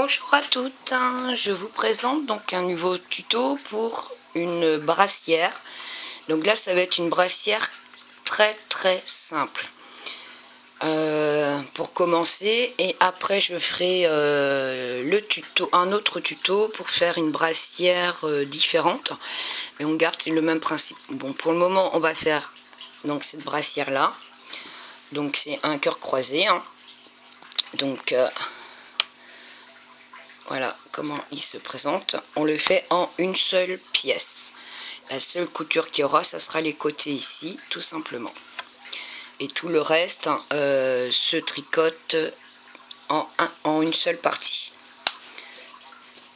Bonjour à toutes, je vous présente donc un nouveau tuto pour une brassière. Donc là ça va être une brassière très très simple. Euh, pour commencer et après je ferai euh, le tuto, un autre tuto pour faire une brassière euh, différente mais on garde le même principe bon pour le moment on va faire donc cette brassière là donc c'est un cœur croisé hein. donc voilà comment il se présente. On le fait en une seule pièce. La seule couture qu'il y aura, ça sera les côtés ici, tout simplement. Et tout le reste euh, se tricote en, une seule partie.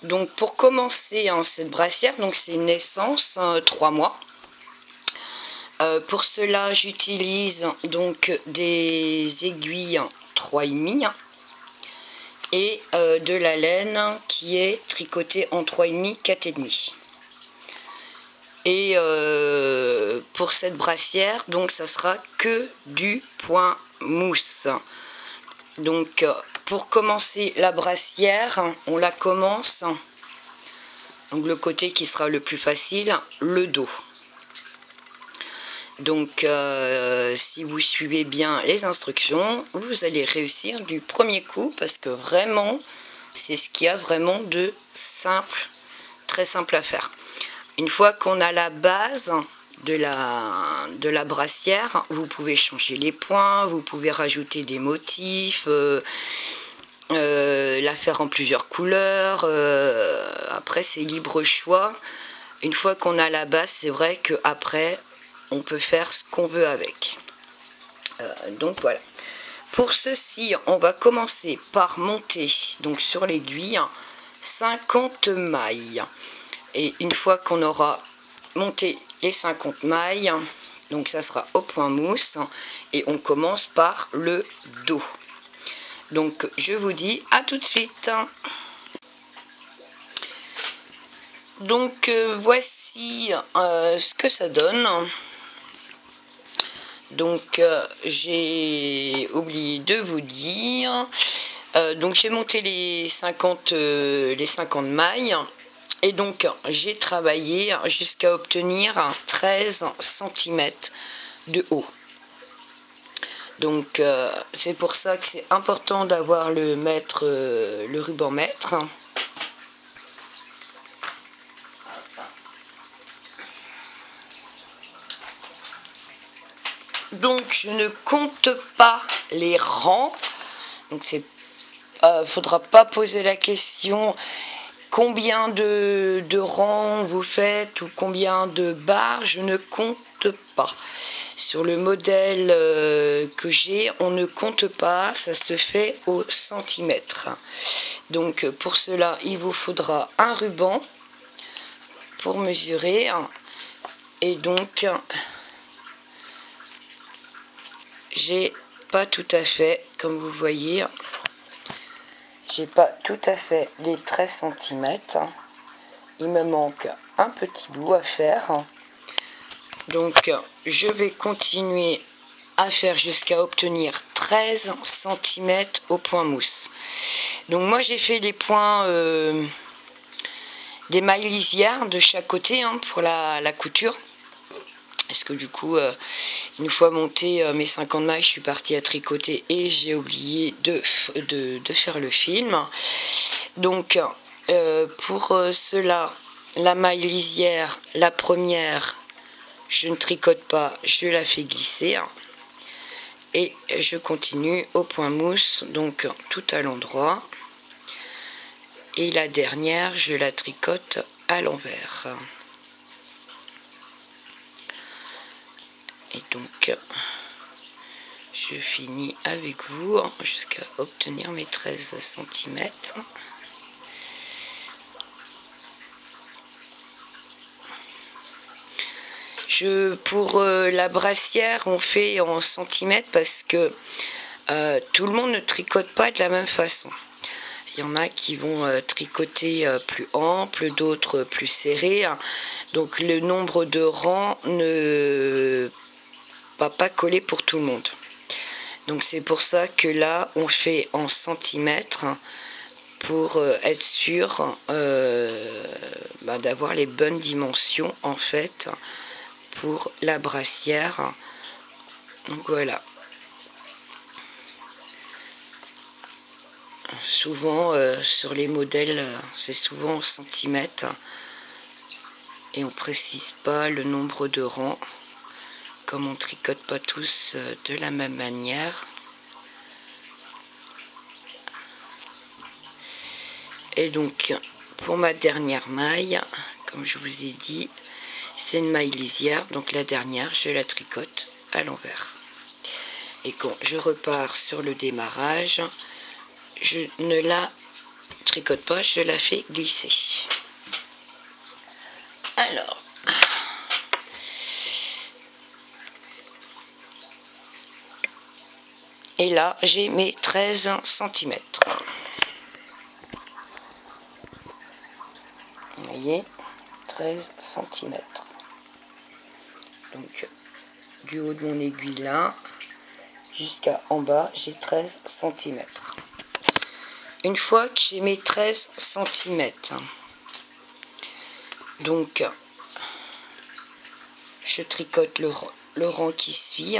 Donc pour commencer en cette brassière, donc c'est une naissance, 3 hein, mois. Euh, pour cela, j'utilise donc des aiguilles 3,5 et euh, de la laine qui est tricotée en 3,5, 4,5. Et euh, pour cette brassière, donc ça sera que du point mousse. Donc pour commencer la brassière, on la commence, donc le côté qui sera le plus facile, le dos. Donc, euh, si vous suivez bien les instructions, vous allez réussir du premier coup parce que vraiment, c'est ce qu'il y a vraiment de simple, très simple à faire. Une fois qu'on a la base de la, de la brassière, vous pouvez changer les points, vous pouvez rajouter des motifs, euh, euh, la faire en plusieurs couleurs. après, c'est libre choix. Une fois qu'on a la base, c'est vrai qu'après, on peut faire ce qu'on veut avec. Euh, donc voilà. Pour ceci, on va commencer par monter donc sur l'aiguille 50 mailles. Et une fois qu'on aura monté les 50 mailles, donc ça sera au point mousse et on commence par le dos. Donc je vous dis à tout de suite. Donc euh, voici euh, ce que ça donne. Donc euh, j'ai oublié de vous dire. Euh, donc j'ai monté les 50, euh, les 50 mailles. Et donc j'ai travaillé jusqu'à obtenir 13 cm de haut. Donc c'est pour ça que c'est important d'avoir le mètre, le ruban mètre. Donc je ne compte pas les rangs. Donc c'est euh, faudra pas poser la question combien de, rangs vous faites ou combien de barres, je ne compte pas. Sur le modèle euh, que j'ai, on ne compte pas, ça se fait au centimètre. Donc pour cela, il vous faudra un ruban pour mesurer. Et donc, j'ai pas tout à fait, comme vous voyez, j'ai pas tout à fait les 13 cm. Il me manque un petit bout à faire. Donc, je vais continuer à faire jusqu'à obtenir 13 cm au point mousse. Donc, moi, j'ai fait les points euh, des mailles lisières de chaque côté hein, pour la couture. Parce que du coup, euh, une fois monté euh, mes 50 mailles, je suis partie à tricoter et j'ai oublié de, faire le film. Donc, euh, pour cela, la maille lisière, la première, je ne tricote pas, je la fais glisser. Et je continue au point mousse, donc tout à l'endroit. Et la dernière, je la tricote à l'envers. Et donc, je finis avec vous jusqu'à obtenir mes 13 cm. Je, pour euh, la brassière, on fait en centimètres parce que euh, tout le monde ne tricote pas de la même façon. Il y en a qui vont euh, tricoter plus ample, d'autres plus serré. Donc le nombre de rangs ne pas coller pour tout le monde. Donc c'est pour ça que là on fait en centimètres pour euh, être sûr euh, bah, d'avoir les bonnes dimensions en fait pour la brassière. Donc voilà. Souvent sur les modèles, c'est souvent en centimètres et on précise pas le nombre de rangs on tricote pas tous de la même manière. Et donc, pour ma dernière maille, comme je vous ai dit, c'est une maille lisière. Donc la dernière, je la tricote à l'envers. Et quand je repars sur le démarrage, je ne la tricote pas, je la fais glisser. Alors, et là, j'ai mes 13 cm. 13 cm. Donc, du haut de mon aiguille là, jusqu'à en bas, j'ai 13 cm. Une fois que j'ai mes 13 cm, donc, je tricote le rang qui suit.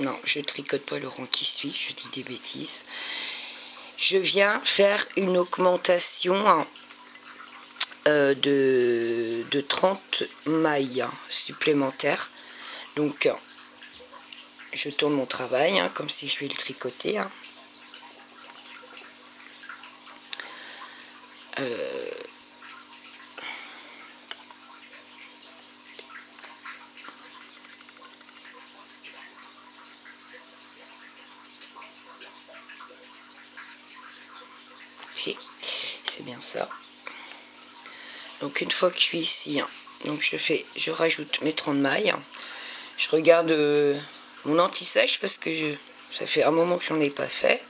Non, je tricote pas le rang qui suit, je dis des bêtises. Je viens faire une augmentation euh, de, de 30 mailles supplémentaires. Donc, je tourne mon travail, hein, comme si je vais le tricoter. Hein. Euh, c'est bien ça. Donc une fois que je suis ici, hein, donc je fais, je rajoute mes 30 mailles. Je regarde euh, mon anti-sèche parce que je, ça fait un moment que j'en ai pas fait.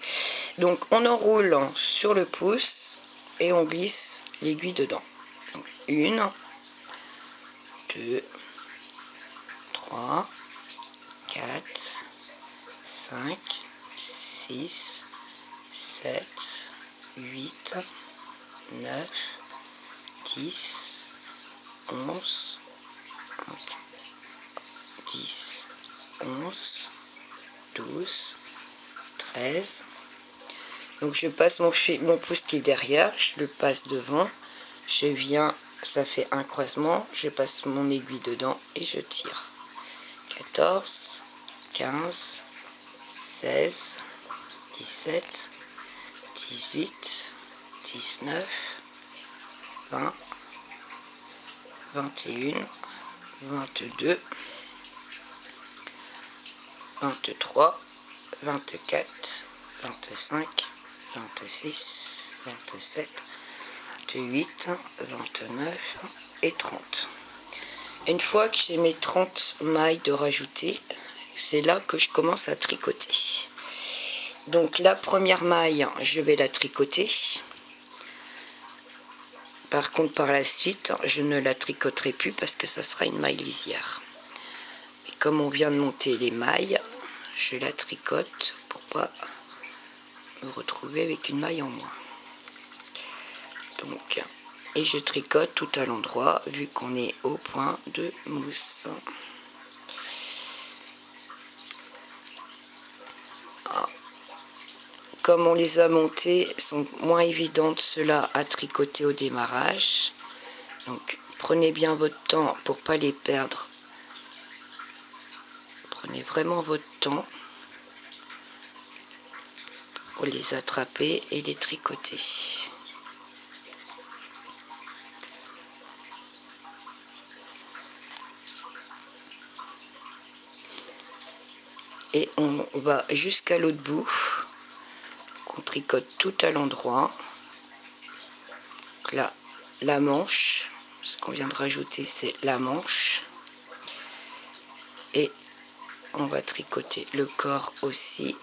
Donc on enroule sur le pouce et on glisse l'aiguille dedans. Donc une, deux, trois, quatre, cinq, six, sept, 8, 9, 10, 11, 10, 11, 12, 13. Donc je passe mon, mon pouce qui est derrière, je le passe devant, je viens, ça fait un croisement, je passe mon aiguille dedans et je tire. 14, 15, 16, 17, 18, 19, 20, 21, 22, 23, 24, 25, 26, 27, 28, 29 et 30. Une fois que j'ai mes 30 mailles de rajouter, c'est là que je commence à tricoter. Donc la première maille, je vais la tricoter. Par contre, par la suite, je ne la tricoterai plus parce que ça sera une maille lisière. Et comme on vient de monter les mailles, je la tricote pour pas me retrouver avec une maille en moins. Donc, et je tricote tout à l'endroit vu qu'on est au point de mousse. Comme on les a montées, sont moins évidentes ceux-là à tricoter au démarrage. Donc prenez bien votre temps pour pas les perdre. Prenez vraiment votre temps pour les attraper et les tricoter. Et on va jusqu'à l'autre bout on tricote tout à l'endroit. Là, la manche, ce qu'on vient de rajouter, c'est la manche. Et on va tricoter le corps aussi.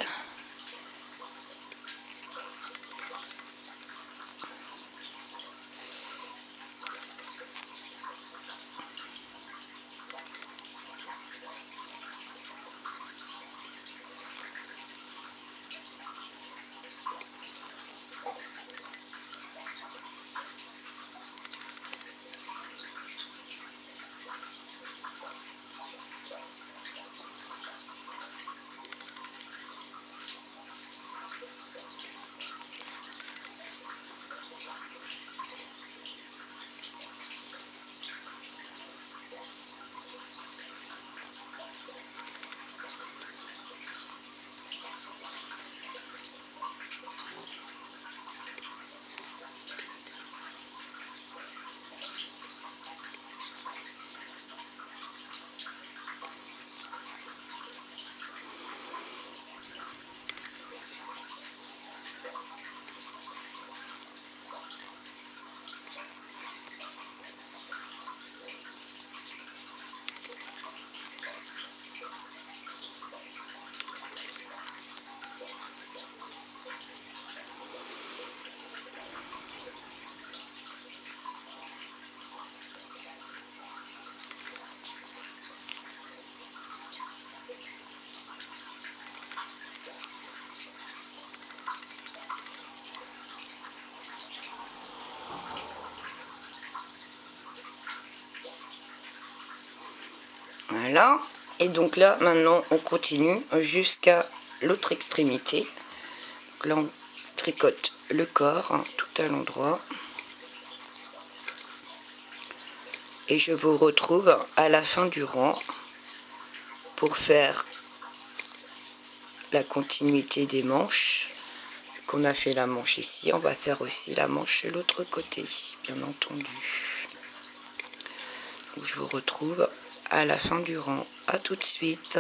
Et donc là, maintenant, on continue jusqu'à l'autre extrémité. Donc là, on tricote le corps hein, tout à l'endroit. Et je vous retrouve à la fin du rang pour faire la continuité des manches. Qu'on a fait la manche ici, on va faire aussi la manche de l'autre côté, bien entendu. je vous retrouve à la fin du rang. À tout de suite.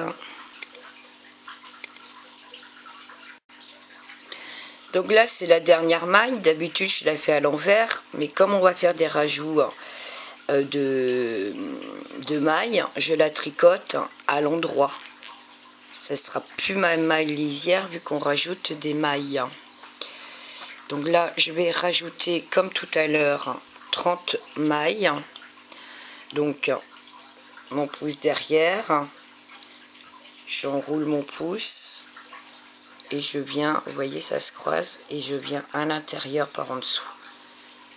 Donc là, c'est la dernière maille. D'habitude, je la fais à l'envers. Mais comme on va faire des rajouts euh, de, de mailles, je la tricote à l'endroit. Ça sera plus ma maille lisière vu qu'on rajoute des mailles. Donc là, je vais rajouter, comme tout à l'heure, 30 mailles. Donc, mon pouce derrière. J'enroule mon pouce. Et je viens, vous voyez, ça se croise. Et je viens à l'intérieur par en dessous.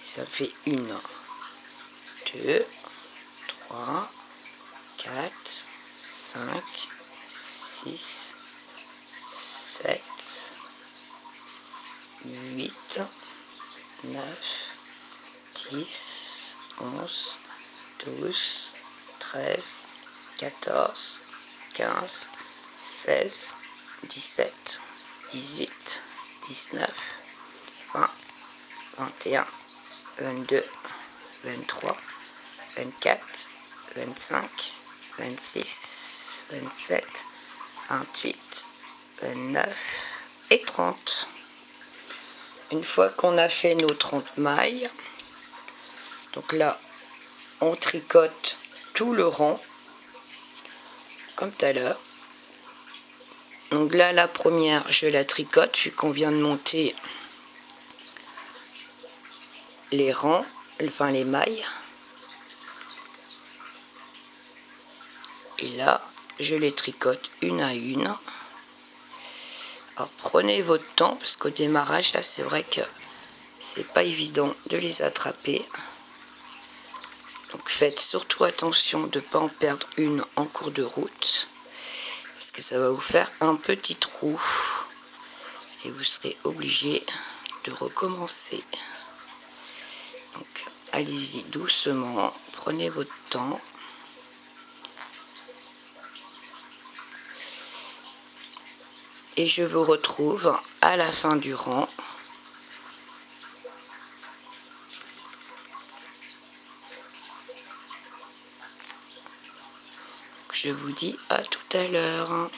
ça fait une, deux, trois, quatre, cinq, six, sept, huit, neuf, dix, onze, douze, 13, 14, 15, 16, 17, 18, 19, 20, 21, 22, 23, 24, 25, 26, 27, 28, 29 et 30. Une fois qu'on a fait nos 30 mailles, donc là, on tricote tout le rang, comme tout à l'heure. Donc là, la première, je la tricote, vu qu'on vient de monter les rangs, enfin les mailles. Et là, je les tricote une à une. Alors prenez votre temps, parce qu'au démarrage, là, c'est vrai que c'est pas évident de les attraper. Donc faites surtout attention de ne pas en perdre une en cours de route. Parce que ça va vous faire un petit trou. Et vous serez obligé de recommencer. Donc allez-y doucement. Prenez votre temps. Et je vous retrouve à la fin du rang je vous dis à tout à l'heure.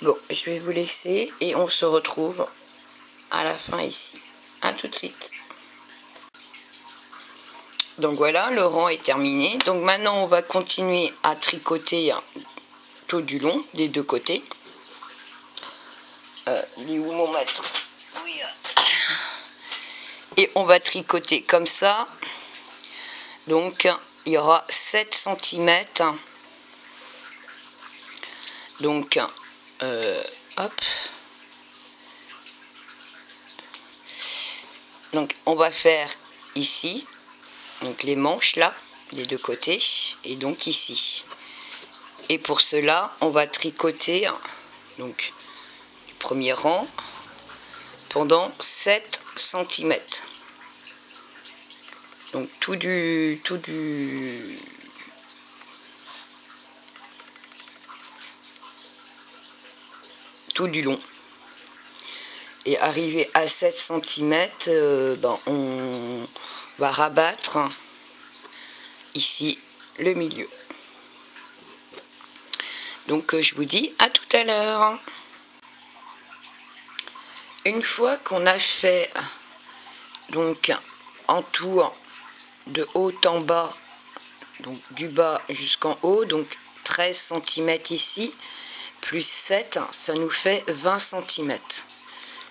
Bon, je vais vous laisser et on se retrouve à la fin ici. A tout de suite. Donc voilà, le rang est terminé. Donc maintenant, on va continuer à tricoter tout du long des deux côtés. Euh, il est où mon. Et on va tricoter comme ça. Donc, il y aura 7 cm. Donc, euh, donc on va faire ici, donc les manches là, des deux côtés, et donc ici. Et pour cela, on va tricoter hein, donc du premier rang pendant 7 cm. Donc tout du tout du du long. Et arrivé à 7 cm, euh, ben, on va rabattre ici le milieu. Donc euh, je vous dis à tout à l'heure. Une fois qu'on a fait donc en tour de haut en bas, donc du bas jusqu'en haut, donc 13 cm ici, plus 7, ça nous fait 20 cm.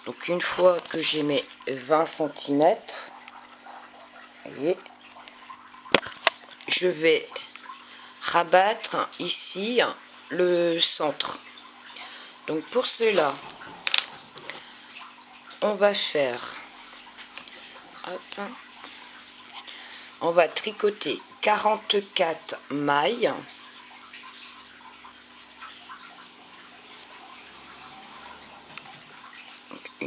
Donc une fois que j'ai mes 20 cm, voyez, je vais rabattre ici le centre. Donc pour cela, on va faire, on va tricoter 44 mailles.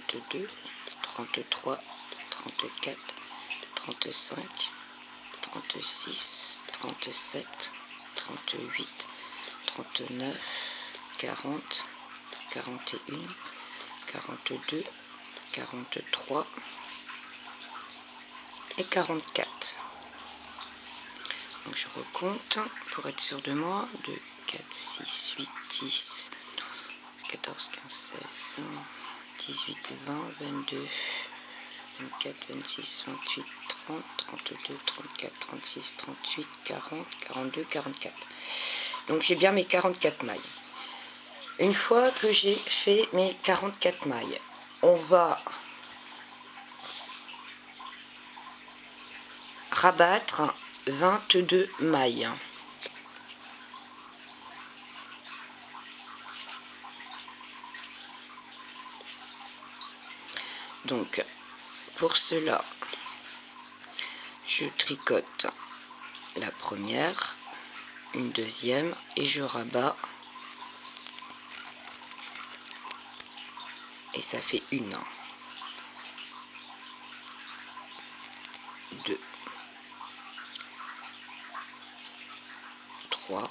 32, 33, 34, 35, 36, 37, 38, 39, 40, 41, 42, 43 et 44. Donc je recompte pour être sûr de moi. 2, 4, 6, 8, 10, 14, 15, 16, 18, 20, 22, 24, 26, 28, 30, 32, 34, 36, 38, 40, 42, 44. Donc j'ai bien mes 44 mailles. Une fois que j'ai fait mes 44 mailles, on va rabattre 22 mailles. Donc, pour cela, je tricote la première, une deuxième et je rabats et ça fait une. Deux. Trois.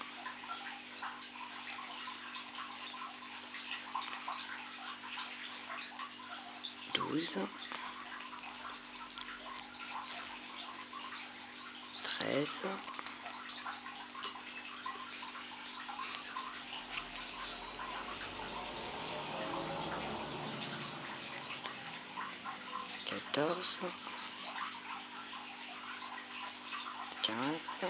12, 13, 14, 15,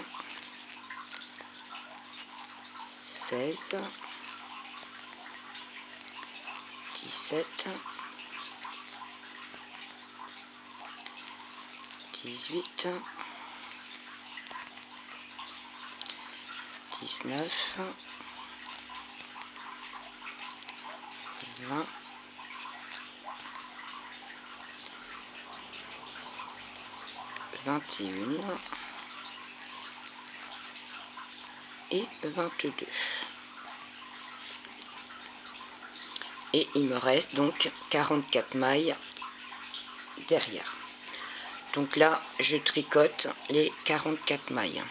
16, 17, 18, 19, 20, 21 et 22. Et il me reste donc 44 mailles derrière. Donc là, je tricote les 44 mailles.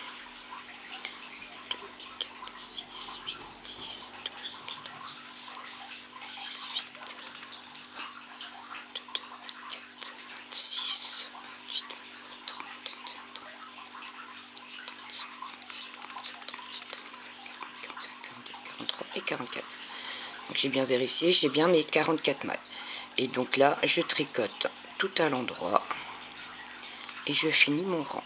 44. Donc j'ai bien vérifié, j'ai bien mes 44 mailles. Et donc là, je tricote tout à l'endroit et je finis mon rang.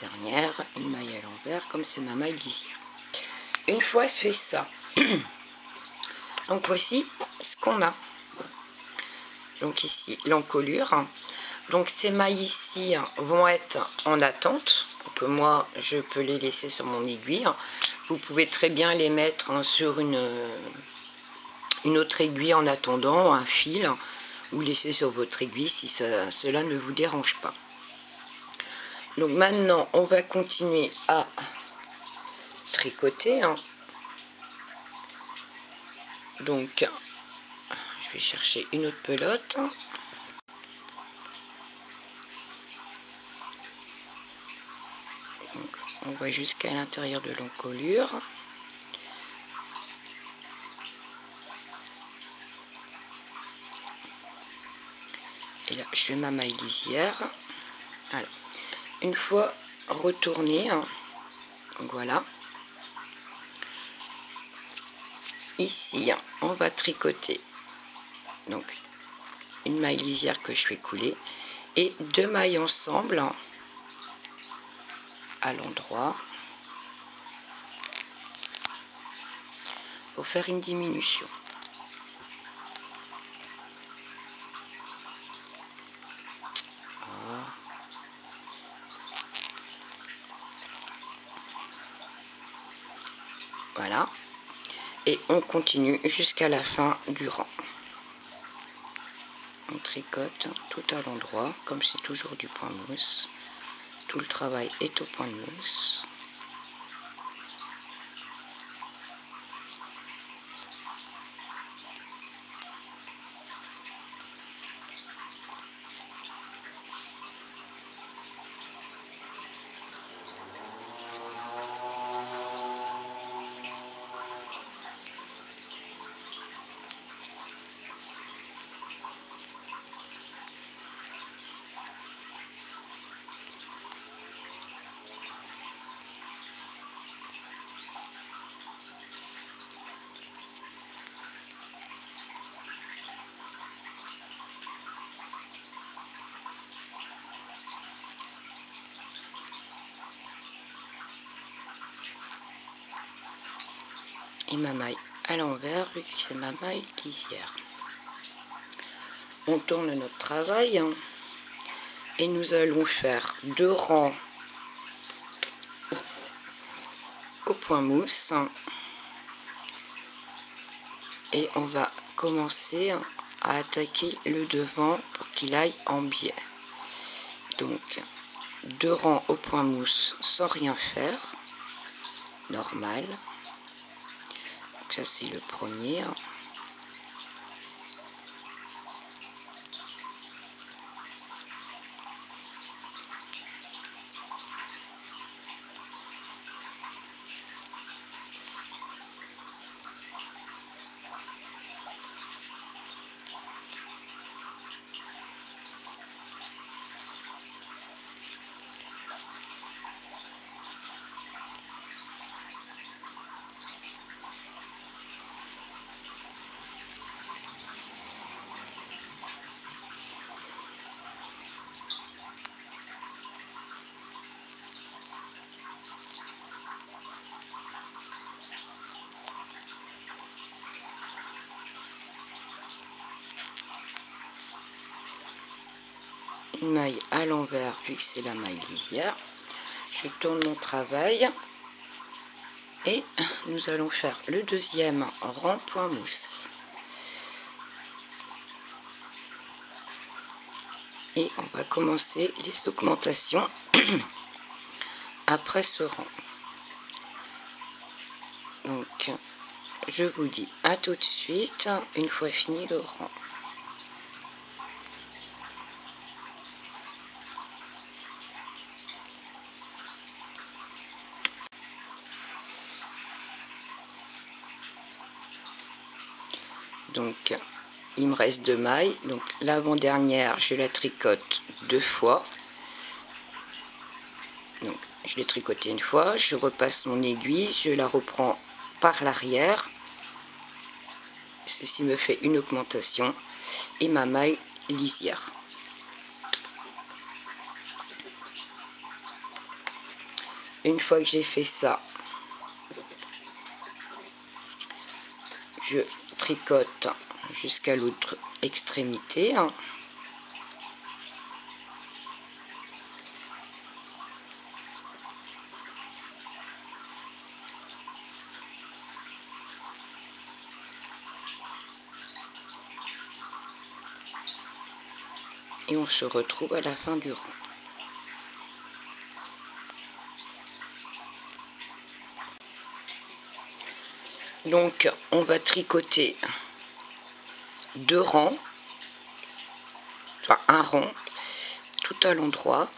Dernière, une maille à l'envers, comme c'est ma maille lisière. Une fois fait ça, donc voici ce qu'on a. Donc ici, l'encolure. Donc ces mailles ici vont être en attente. que moi, je peux les laisser sur mon aiguille. Vous pouvez très bien les mettre sur une, une autre aiguille en attendant, un fil, ou laisser sur votre aiguille si cela ne vous dérange pas. Donc maintenant, on va continuer à tricoter. Hein. Donc, je vais chercher une autre pelote. Donc, on voit jusqu'à l'intérieur de l'encolure. Et là, je fais ma maille lisière. Alors, une fois retourné, hein, voilà, ici, hein, on va tricoter. Donc une maille lisière que je vais couler et deux mailles ensemble hein, à l'endroit. Pour faire une diminution. Voilà. Et on continue jusqu'à la fin du rang. On tricote tout à l'endroit, comme c'est toujours du point mousse. Tout le travail est au point de mousse. et ma maille à l'envers vu c'est ma maille lisière. On tourne notre travail hein, et nous allons faire deux rangs point mousse et on va commencer à attaquer le devant pour qu'il aille en biais donc deux rangs au point mousse sans rien faire normal ça c'est le premier maille à l'envers vu que c'est la maille lisière. Je tourne mon travail. Et nous allons faire le deuxième rang point mousse et on va commencer les augmentations après ce rang donc je vous dis à tout de suite une fois fini le rang donc il me reste deux mailles. Donc l'avant-dernière je la tricote deux fois. Donc je l'ai tricoté une fois je repasse mon aiguille je la reprends par l'arrière. Ceci me fait une augmentation et ma maille lisière. Une fois que j'ai fait ça je tricote jusqu'à l'autre extrémité. Et on se retrouve à la fin du rang. Donc, on va tricoter deux rangs, enfin un rang, tout à l'endroit.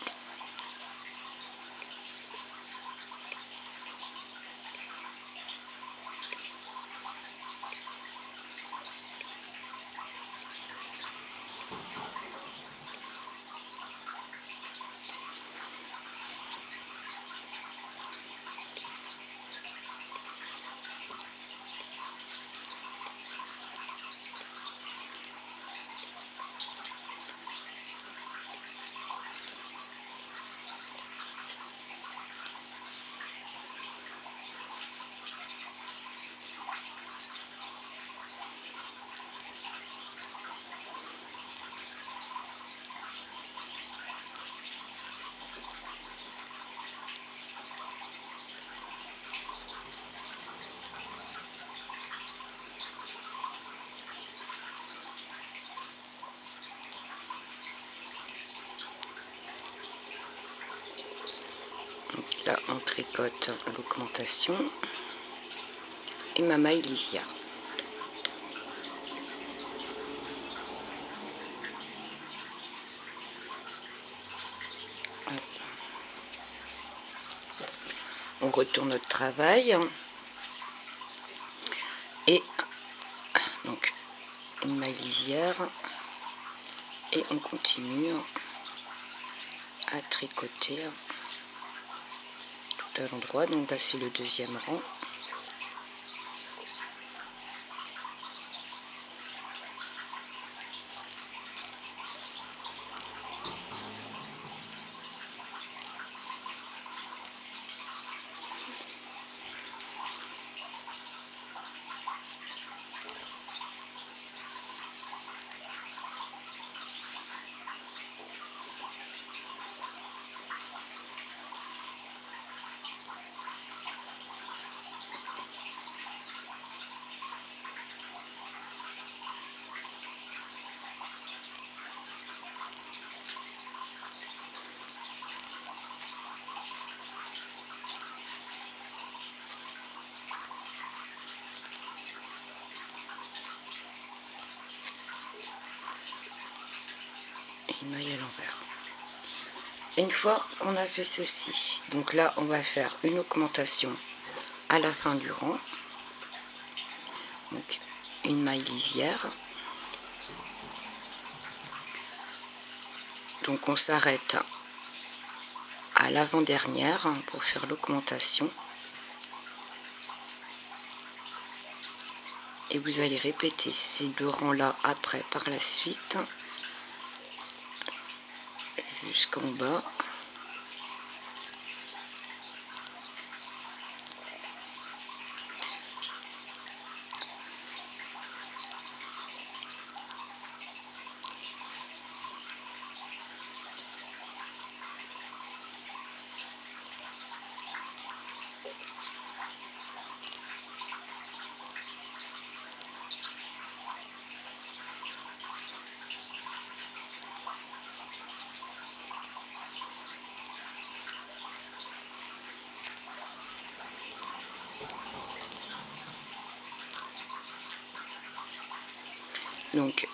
là on l'augmentation et ma maille lisière on retourne notre travail. Et donc une maille lisière et on continue à tricoter à l'endroit. Donc là, c'est le deuxième rang. Une maille à l'envers. Une fois qu'on a fait ceci, donc là on va faire une augmentation à la fin du rang. Donc une maille lisière. Donc on s'arrête à l'avant-dernière pour faire l'augmentation. Et vous allez répéter ces deux rangs-là après par la suite jusqu'en bas.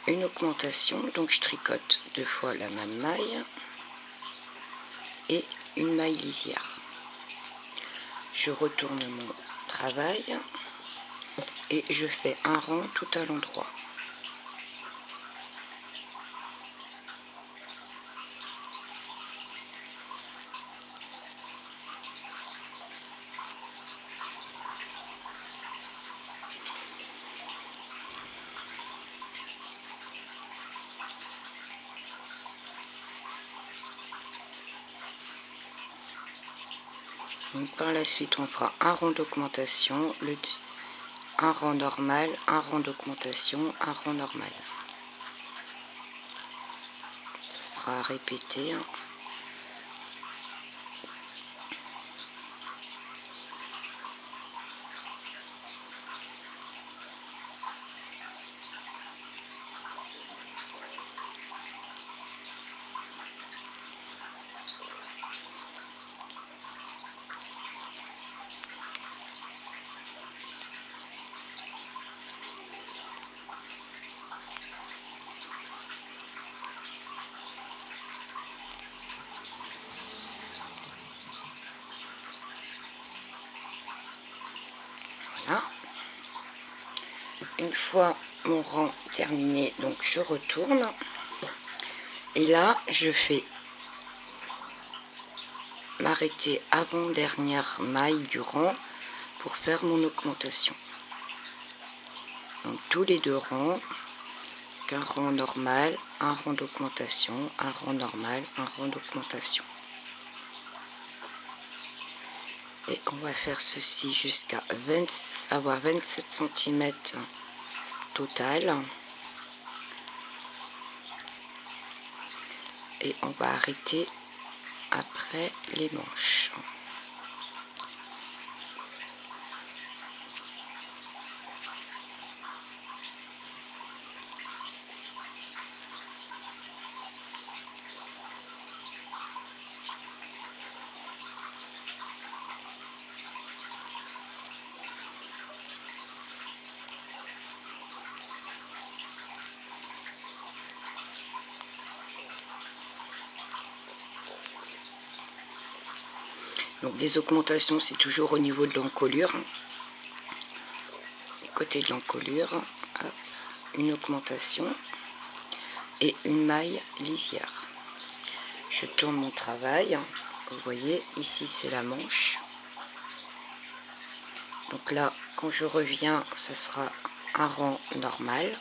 Une augmentation. Donc je tricote deux fois la même maille et une maille lisière. Je retourne mon travail et je fais un rang tout à l'endroit par la suite, on fera un rond d'augmentation, un rang normal, un rang d'augmentation, un rang normal. Ça sera à répéter. Hein. Une fois mon rang terminé, donc je retourne. Et là, je fais m'arrêter avant dernière maille du rang pour faire mon augmentation. Donc tous les deux rangs, un rang normal, un rang d'augmentation, un rang normal, un rang d'augmentation. et on va faire ceci jusqu'à avoir 27 cm total. Et on va arrêter après les manches Donc les augmentations, c'est toujours au niveau de l'encolure. Côté de l'encolure, une augmentation et une maille lisière. Je tourne mon travail. Vous voyez, ici c'est la manche. Donc là, quand je reviens, ça sera un rang normal.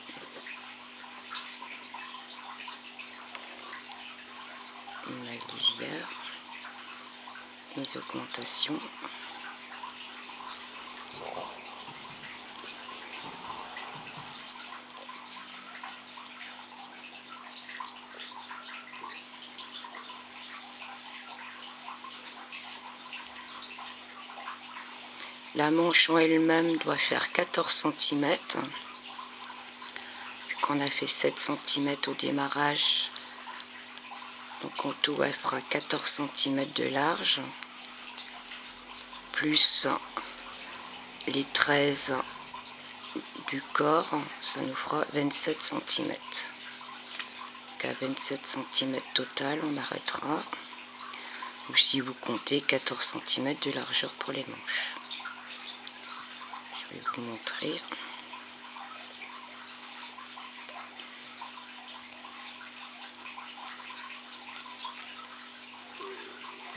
Une maille lisière La manche en elle-même doit faire 14 cm. Qu'on a fait 7 cm au démarrage, donc en tout elle fera 14 cm de large plus les 13 du corps, ça nous fera 27 cm. à 27 cm total, on arrêtera. Ou si vous comptez 14 cm de largeur pour les manches. Je vais vous montrer.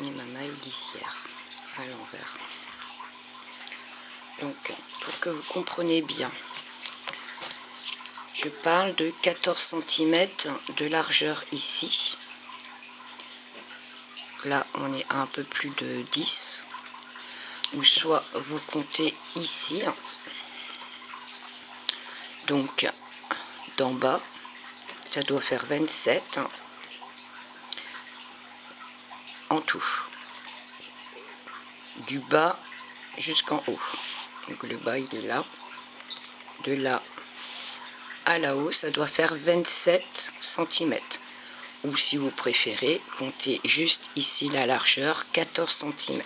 Et ma maille lisière l'envers. Donc, pour que vous compreniez bien, je parle de 14 cm de largeur ici. Là, on est à un peu plus de 10. Ou soit vous comptez ici. Donc, d'en bas, ça doit faire 27 en tout. Du bas jusqu'en haut. Donc le bas, il est là. De là à là-haut, ça doit faire 27 cm. Ou si vous préférez, comptez juste ici la largeur, 14 cm.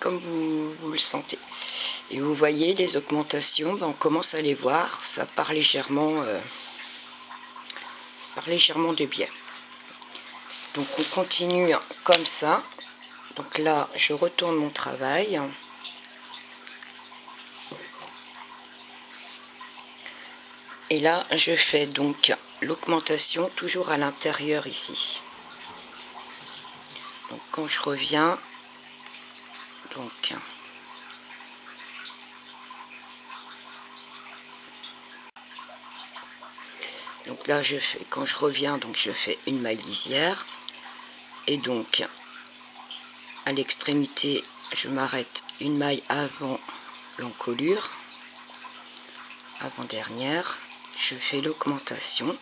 Comme vous, le sentez. Et vous voyez les augmentations, ben, on commence à les voir, ça part légèrement, euh, ça part légèrement de bien. Donc on continue comme ça. Donc là, je retourne mon travail. Et là, je fais donc l'augmentation toujours à l'intérieur ici. Donc quand je reviens, donc donc là je fais quand je reviens donc je fais une maille lisière et donc à l'extrémité je m'arrête une maille avant l'encolure avant dernière je fais l'augmentation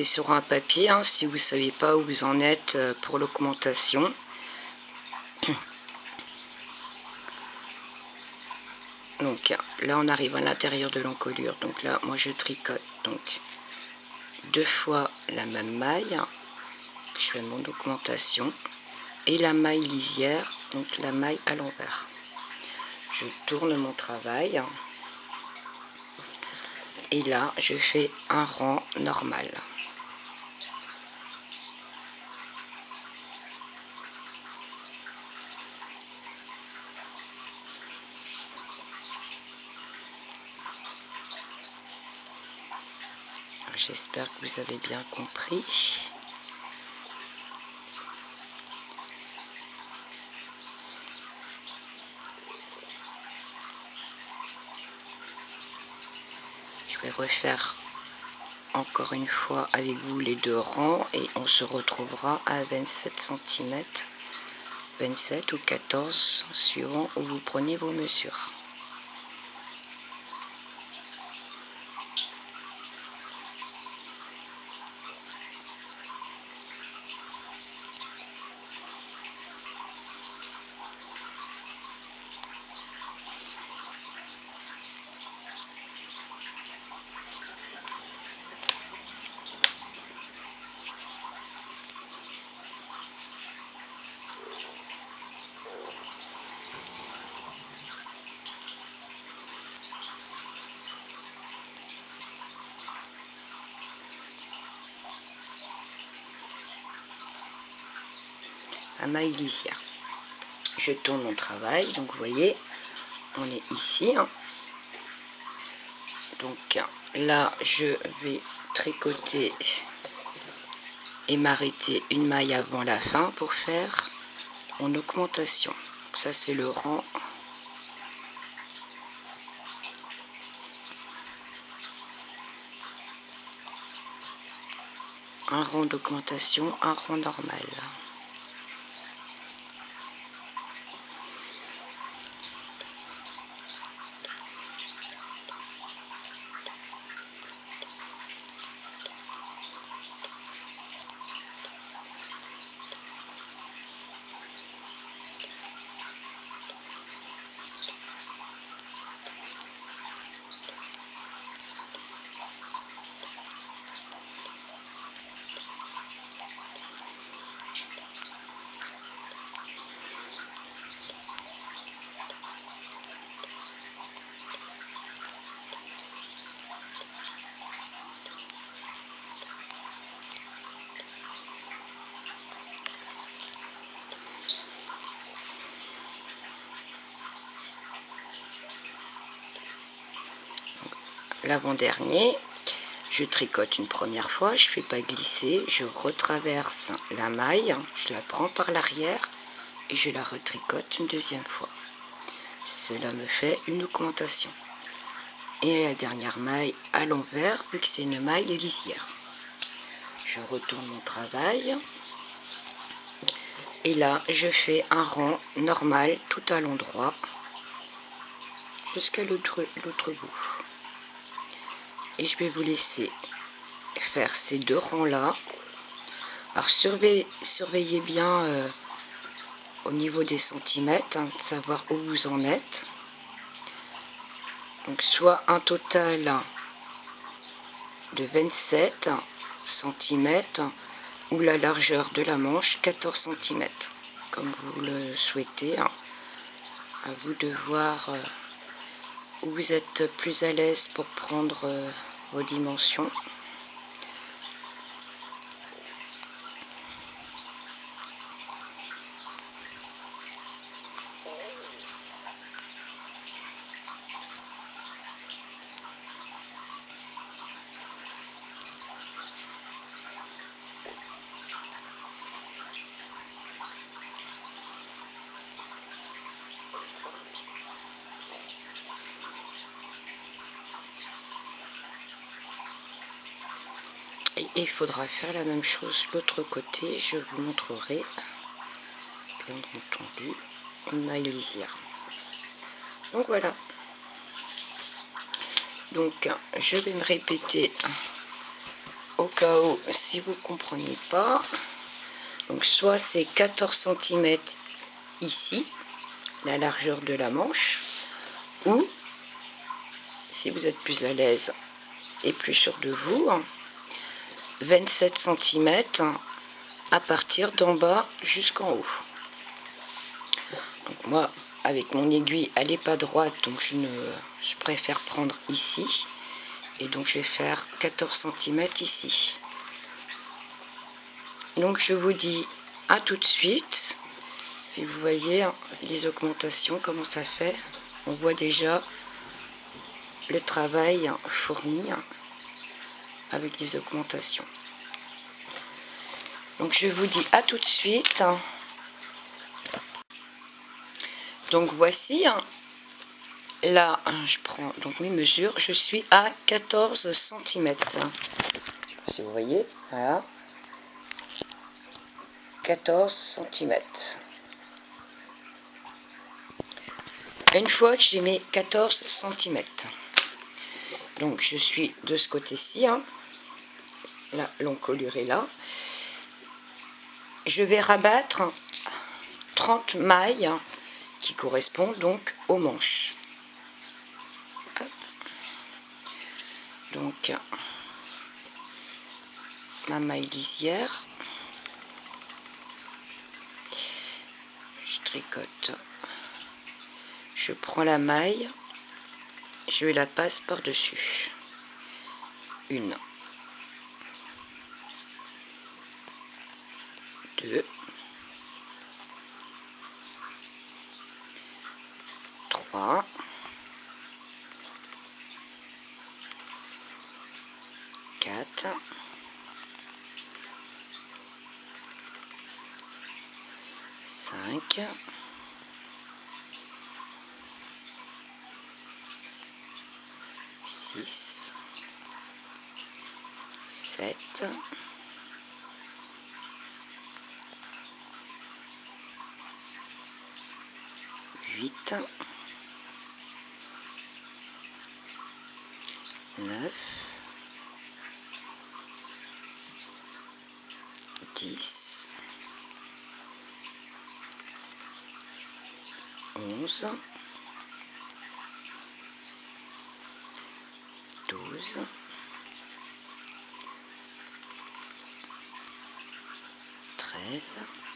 sur un papier hein, si vous savez pas où vous en êtes euh, pour l'augmentation. Donc là on arrive à l'intérieur de l'encolure. Donc là moi je tricote donc deux fois la même maille. Je fais mon augmentation. Et la maille lisière, donc la maille à l'envers. Je tourne mon travail et là je fais un rang normal J'espère que vous avez bien compris. vais refaire encore une fois avec vous les deux rangs et on se retrouvera à 27 cm 27 ou 14 suivant où vous prenez vos mesures maille lisière. Je tourne mon travail, donc vous voyez, on est ici. Hein. Donc là, je vais tricoter et m'arrêter une maille avant la fin pour faire mon augmentation. Ça, c'est le rang un rang d'augmentation, un rang normal. L'avant-dernier. Je tricote une première fois, je ne fais pas glisser, je retraverse la maille, je la prends par l'arrière et je la retricote une deuxième fois. Cela me fait une augmentation. Et la dernière maille à l'envers, vu que c'est une maille lisière. Je retourne mon travail. Et là, je fais un rang normal tout à l'endroit jusqu'à l'autre bout je vais vous laisser faire ces deux rangs là alors surveillez, bien euh, au niveau des centimètres hein, de savoir où vous en êtes donc soit un total de 27 cm ou la largeur de la manche 14 cm comme vous le souhaitez hein. à vous de voir euh, où vous êtes plus à l'aise pour prendre euh, vos dimensions. Et il faudra faire la même chose l'autre côté. Je vous montrerai, bien entendu, maille lisière. Donc voilà. Donc je vais me répéter au cas où si vous ne comprenez pas. Donc soit c'est 14 cm ici, la largeur de la manche, ou si vous êtes plus à l'aise et plus sûr de vous, 27 cm à partir d'en bas jusqu'en haut. Donc moi, avec mon aiguille, elle n'est pas droite, donc je, ne, préfère prendre ici. Et donc je vais faire 14 cm ici. Donc je vous dis à tout de suite. Et vous voyez hein, les augmentations, comment ça fait. On voit déjà le travail fourni avec les augmentations. Donc je vous dis à tout de suite. Donc voici, hein. là je prends donc mes mesures, je suis à 14 cm. Je sais pas si vous voyez, voilà. 14 cm. Une fois que j'ai mes 14 cm. Donc je suis de ce côté-ci, hein. Là l'encolure est là je vais rabattre 30 mailles qui correspondent donc aux manches. Donc, ma maille lisière. Je tricote. Je prends la maille. Je la passe par-dessus. Une. 2, 3, 8, 9, 10, 11, 12, 13,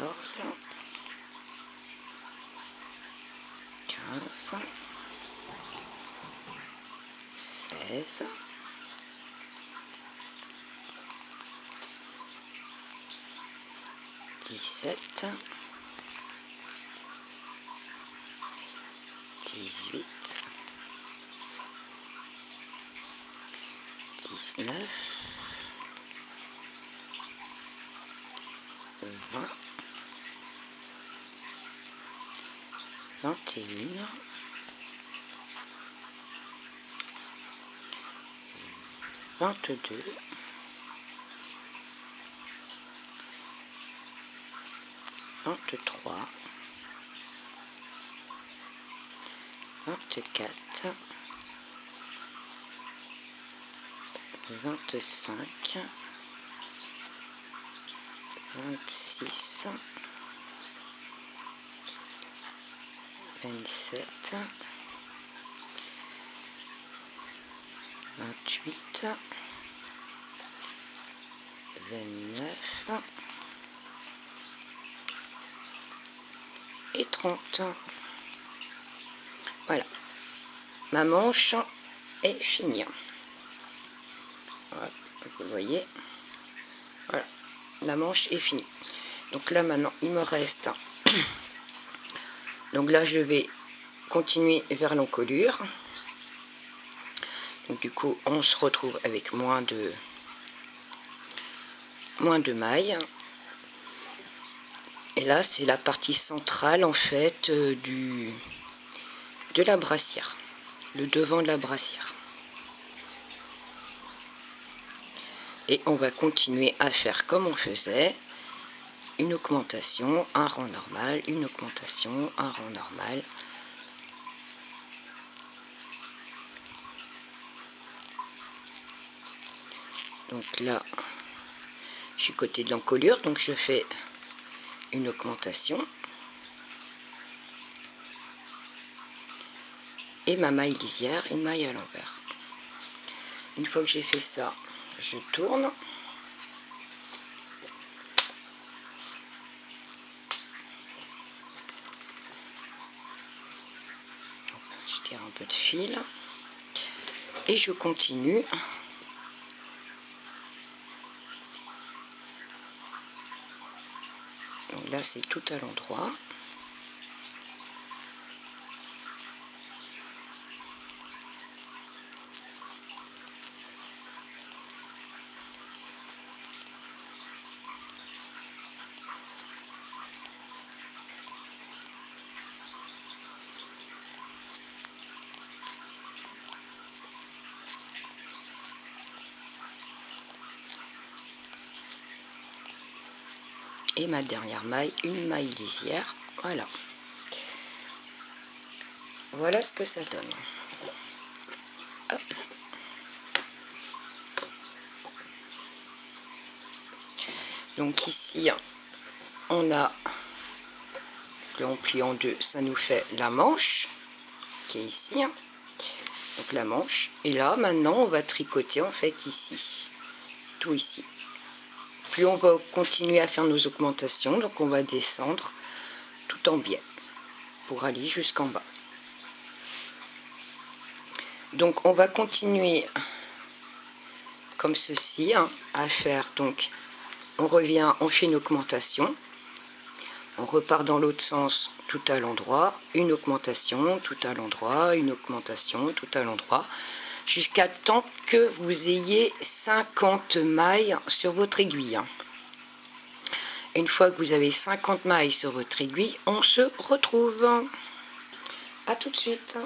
14, 15, 16, 17, 18, 19, 21. Vingt-deux. Vingt-trois. Vingt-quatre. Vingt-cinq. Vingt-six. Vingt-sept, vingt-huit, vingt-neuf et trente. Voilà, ma manche est finie. Voilà, vous voyez. Voilà, la manche est finie. Donc là maintenant, il me reste. Donc là, je vais continuer vers l'encolure. Du coup, on se retrouve avec moins de moins de mailles. Et là, c'est la partie centrale en fait euh, du de la brassière, le devant de la brassière. Et on va continuer à faire comme on faisait, une augmentation, un rang normal, une augmentation, un rang normal. Donc là, je suis côté de l'encolure, donc je fais une augmentation. Et ma maille lisière, une maille à l'envers. Une fois que j'ai fait ça, je tourne. Je tire un de fil. Et je continue. Là, c'est tout à l'endroit. Et ma dernière maille, une maille lisière. Voilà. Voilà ce que ça donne. Donc ici, on a le plie en deux, ça nous fait la manche qui est ici. Donc la manche. Et là, maintenant, on va tricoter en fait ici. Tout ici plus on va continuer à faire nos augmentations, donc on va descendre tout en biais pour aller jusqu'en bas. Donc on va continuer comme ceci hein, à faire. Donc on revient, on fait une augmentation, on repart dans l'autre sens tout à l'endroit, une augmentation tout à l'endroit, une augmentation tout à l'endroit jusqu'à temps que vous ayez 50 mailles sur votre aiguille. Une fois que vous avez 50 mailles sur votre aiguille, on se retrouve. A tout de suite.